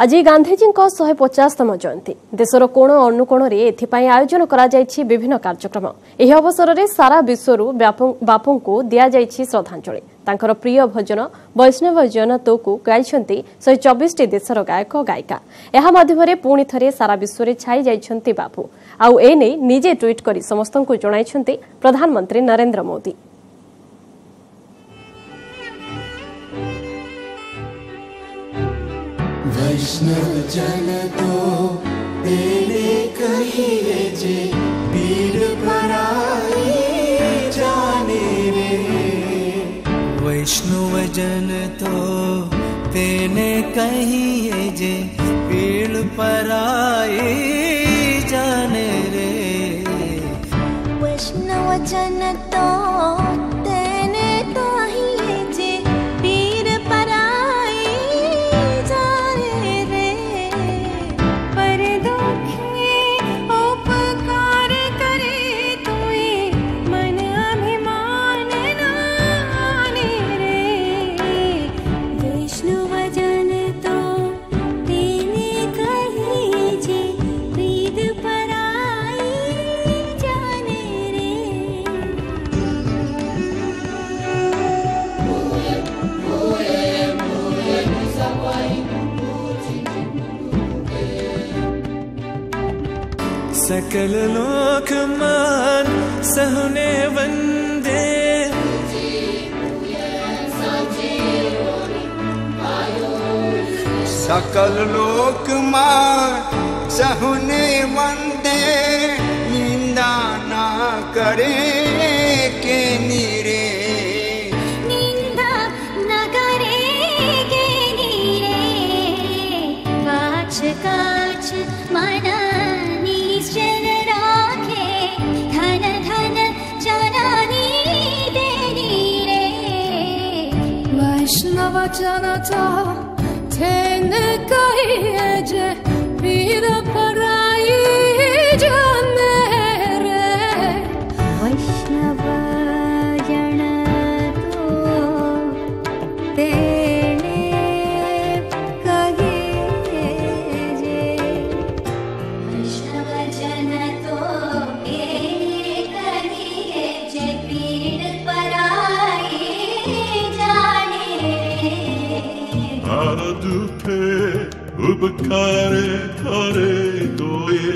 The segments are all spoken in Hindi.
ଆଜି ଗାନ୍ଧିଜୀଙ୍କ ଶହେ ପଚାଶତମ ଜୟନ୍ତୀ। ଦେଶର କୋଣ ଅନୁକୋଣରେ ଏଥିପାଇଁ ଆୟୋଜନ କରାଯାଇଛି ବିଭିନ୍ନ କାର୍ଯ୍ୟକ୍ରମ। ଏହି ଅବସରରେ ସାରା ବିଶ୍ୱରୁ ବାପୁଙ୍କୁ ଦିଆଯାଇଛି ଶ୍ରଦ୍ଧାଞ୍ଜଳି। ତାଙ୍କର ପ୍ରିୟ ଭଜନ ବୈଷ୍ଣବ ଜନ ତୋକୁ ଗାଇଛନ୍ତି ଶହେ ଚବିଶଟି ଦେଶର ଗାୟକ ଗାୟିକା। ଏହା ମାଧ୍ୟମରେ ପୁଣି ଥରେ ସାରା ବିଶ୍ୱରେ ଛାଇ ଯାଇଛନ୍ତି ବାପୁ। ଆଉ ଏନେଇ ନିଜେ ଟ୍ୱିଟ୍ କରି ସମସ୍ତଙ୍କୁ ଜଣାଇଛନ୍ତି ପ୍ରଧାନମନ୍ତ୍ରୀ ନରେନ୍ଦ୍ର ମୋଦି। वैष्णव जन तो तेरे कहिए जे पीर पराई जाने रे। वैष्णव जन तो तेने कहिए जे पीड़ पराई जाने रे। वैष्णव जन तो सकल लोक मान सहने वंदे। सकल लोक मान सहुने वंदे। निंदा ना करे। なばちゃなた手願いえじピラパライ उपकारे करे तोये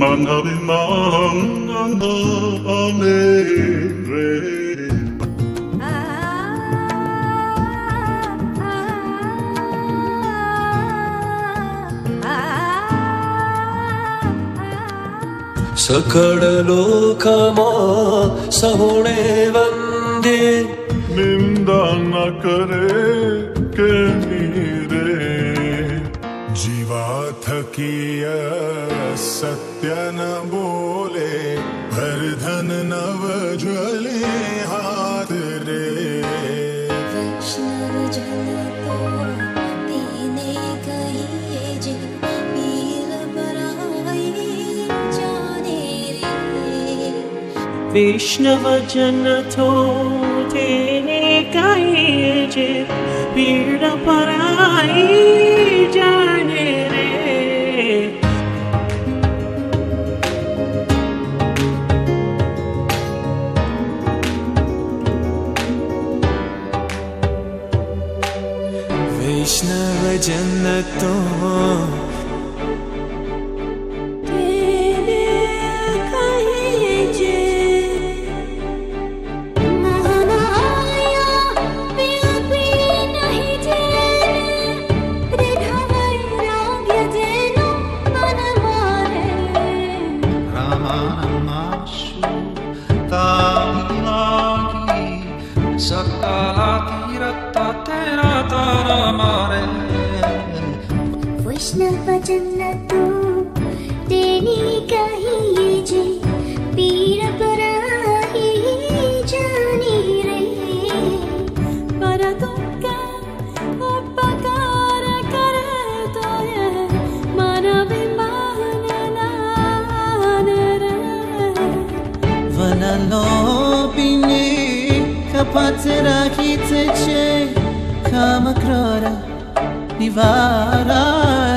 मनभिमान आने रे सकळ लोकमा सहुणे वंदे निंदा न करे थकिय सत्य न बोले भर धन नव ज्वले हाथ रे। वैष्णव जन तो तेने कहिए जे पीर पराई जाने रे। वैष्णव जन तो तेने कहिए जे पीड़ पराई वैष्णव जन तो तेने कहिए तीरथ तेरा तारा मारे वैष्णव जन तो तेने कहिए जे पीर पराई जानी रे पर दुख उपकार करे तो ये मन विमान नान रे वनलोपिनी कपत राखिते चे काम krora निवारारे